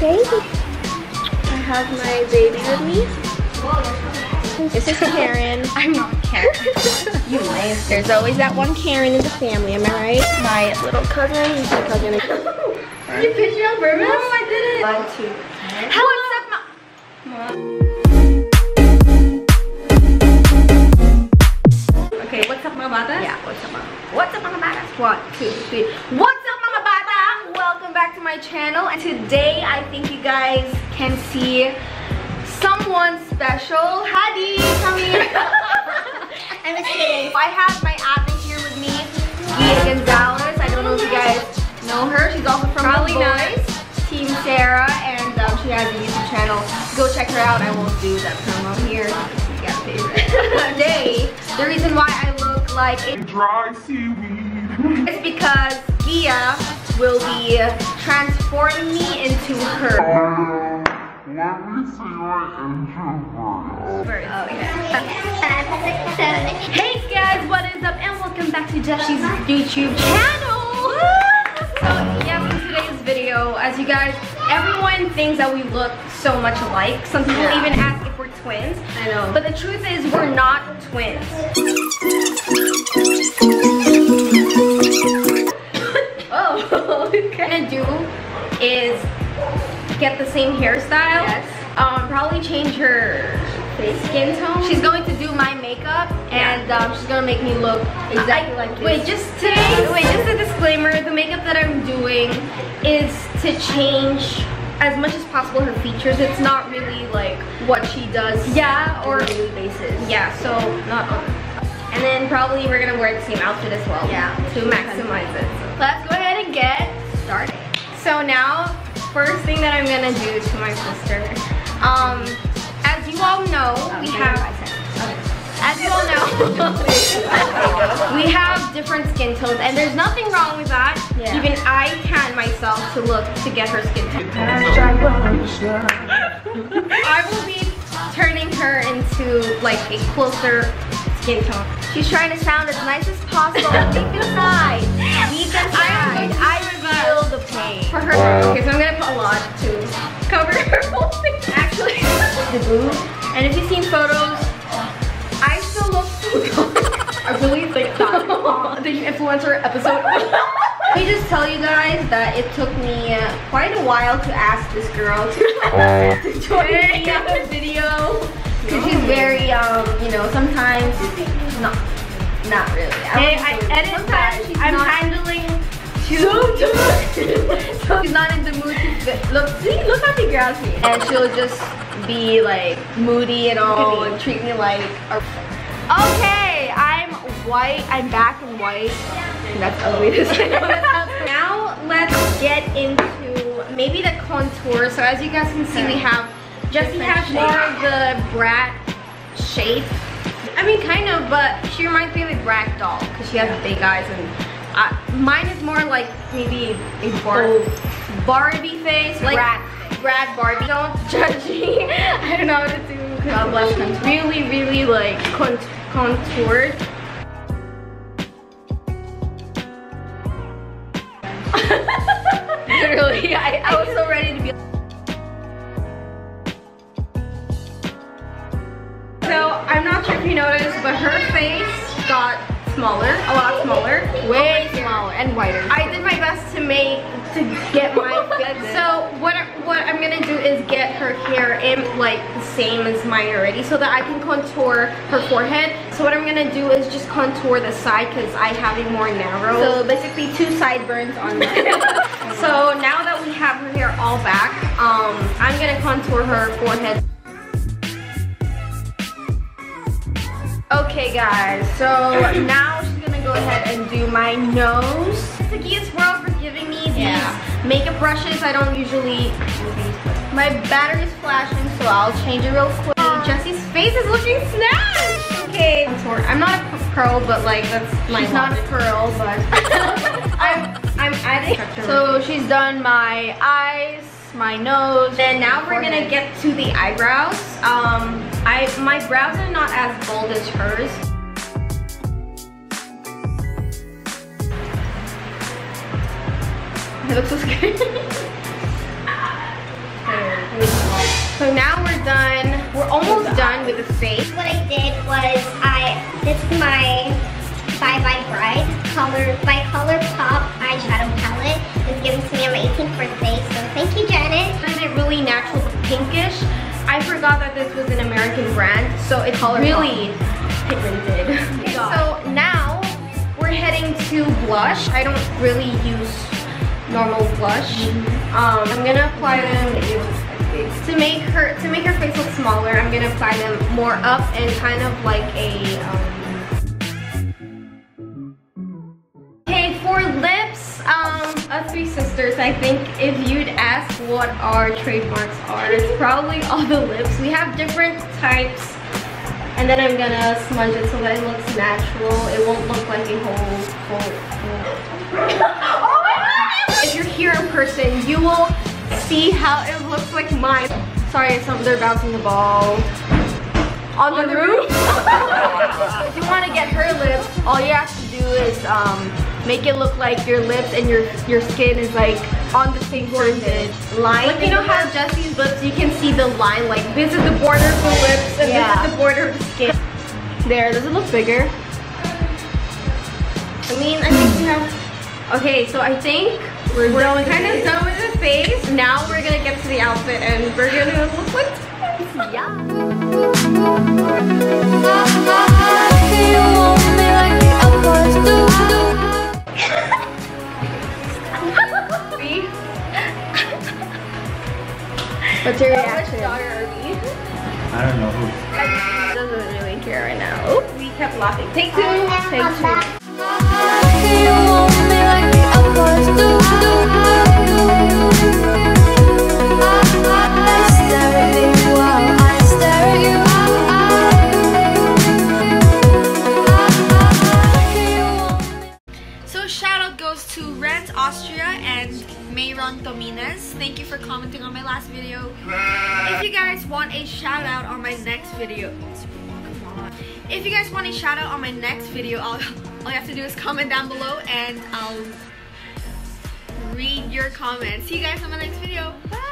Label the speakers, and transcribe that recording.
Speaker 1: baby. I have my baby with me. This is Karen.
Speaker 2: I'm not Karen. you lame.
Speaker 1: There's always that one Karen in the family, am I right? My little cousin, my cousin.
Speaker 2: you picture me on purpose? No, I didn't.
Speaker 1: One, two.
Speaker 2: What's up, ma? Okay, what's up bata?
Speaker 1: Yeah, what's up, mom?
Speaker 2: What's up bata? One, two, three. What's up mga bata? Welcome back to my channel and today I think you guys can see someone special. Hadi, come here.
Speaker 1: I'm just kidding.
Speaker 2: I have my admin here with me, Gia Gonzales. I don't know if you guys know her. She's also from
Speaker 1: Probably
Speaker 2: The
Speaker 1: not.
Speaker 2: Boys, Team Sarah, and um, she has a YouTube channel. Go check her out. I won't do that promo here. You gotta pay for it. Today, the reason why I look like a
Speaker 3: dry seaweed.
Speaker 2: is because Gia will be transforming me into her.
Speaker 3: Let me see my introvert.
Speaker 2: Hey guys, what is up? And welcome back to Jessie's YouTube channel. So yes, in today's video, as you guys, everyone thinks that we look so much alike. Some people
Speaker 1: Yeah.
Speaker 2: even ask if we're twins.
Speaker 1: I know.
Speaker 2: But the truth is, we're not twins. Get the same hairstyle.
Speaker 1: Yes.
Speaker 2: Um, probably change her skin tone. She's going to do my makeup and um, she's gonna make me look
Speaker 1: Exactly
Speaker 2: I-
Speaker 1: like this.
Speaker 2: Wait, just to wait, just a disclaimer. The makeup that I'm doing is to change as much as possible her features. It's not really like what she does.
Speaker 1: Yeah,
Speaker 2: or
Speaker 1: or daily basis.
Speaker 2: yeah, so not on. And then probably we're gonna wear the same outfit as well.
Speaker 1: Yeah.
Speaker 2: To maximize it. So let's go ahead and get started. So now, first thing that I'm gonna do to my sister, um, as you all know, we have, as you all know, we have different skin tones, and there's nothing wrong with that.
Speaker 1: Yeah.
Speaker 2: Even I tan myself to look to get her skin tone. I will be turning her into like a closer skin tone.
Speaker 1: She's trying to sound as nice as possible. Deep inside. Deep inside. I feel the pain.
Speaker 2: For her, okay, so I'm gonna put a lot to cover her whole face. Actually,
Speaker 1: The boob.
Speaker 2: and if you've seen photos, I still look so good. I really think that the influencer episode. Let me just tell you guys that it took me uh, quite a while to ask this girl to, to join me on the video. 'Cause She's very, um, you know, sometimes not, not really.
Speaker 1: Hey,
Speaker 2: wouldn't
Speaker 1: I
Speaker 2: say-
Speaker 1: edit
Speaker 2: sometimes
Speaker 1: that.
Speaker 2: Not-
Speaker 1: handling
Speaker 2: so she's not in the mood to fit. Look, see, look how she grabs me. And she'll just be like moody and all and treat me like a
Speaker 1: Okay, I'm white. I'm back in white.
Speaker 2: That's ugly to say. now let's get into maybe the contour. So as you guys can see, we have Jessie has more of the brat shape. I mean, kind of, but she reminds me of a brat doll because she has big eyes and uh, mine is more like maybe a Bar Barbie face, like
Speaker 1: Brat
Speaker 2: Brad Barbie. Don't judge me. I don't know how to do. God bless her. Really, really like cont contoured. Literally, I, I was so ready to be. So I'm not sure if you noticed, but her face got smaller, a lot smaller,
Speaker 1: Way smaller and whiter.
Speaker 2: I did my best to make to get my fit. So what what I'm gonna do is get her hair in like the same as mine already, so that I can contour her forehead. So what I'm gonna do is just contour the side because I have it more narrow.
Speaker 1: So basically two sideburns on mine.
Speaker 2: So now that we have her hair all back, um, I'm gonna contour her forehead. Okay guys, so now she's gonna go ahead and do my nose. Sagia's World for giving me these
Speaker 1: Yeah.
Speaker 2: makeup brushes. I don't usually,
Speaker 1: My battery's flashing, so I'll change it real quick.
Speaker 2: Jessie's face is looking snatched. Okay. I'm not a pro, but like that's my
Speaker 1: She's not a pearl, but
Speaker 2: I'm, I'm adding.
Speaker 1: so she's done my eyes, my nose.
Speaker 2: Then now we're gonna get to the eyebrows. Um, I my brows are not as bold as hers. It looks so scary. So now we're done. We're almost done with the face.
Speaker 3: What I did was I, this is my Bye Bye Bride color, by Color Pop eyeshadow palette. It was
Speaker 2: really natural pinkish? I forgot that this was an American brand, so it's
Speaker 3: Color
Speaker 2: really pigmented. Okay, so now we're heading to blush. I don't really use normal blush. Um, I'm gonna apply them to make her to make her face look smaller. I'm gonna apply them more up and kind of like a. Um... three sisters. I think if you'd ask what our trademarks are, it's probably all the lips. We have different types. And then I'm gonna smudge it so that it looks natural. It won't look like a whole, whole, whole. oh! If you're here in person, you will see how it looks like mine. Sorry, some they're bouncing the ball on, on the, the roof. if you want to get her lips, all you have to do is um, make it look like your lips and your your skin is like on the same surface line. Like you know how Jessie's lips, you can see the line. Like this is the border of the lips and yeah. this is the border of the skin. There, does it look bigger? I mean, I think we have. Okay, so I think we're, we're kind of done with the face. Now we're gonna get to the outfit and we're gonna look like twins. Yeah. What's your reaction?
Speaker 4: I don't know who.
Speaker 2: Doesn't really care right now. We kept laughing. Take two. Take two.
Speaker 1: Austria and Mayron Domines. Thank you for commenting on my last video. If you guys want a shout out on my next video, oh, if you guys want a shout out on my next video, I'll, all you have to do is comment down below and I'll read your comments. See you guys on my next video. Bye!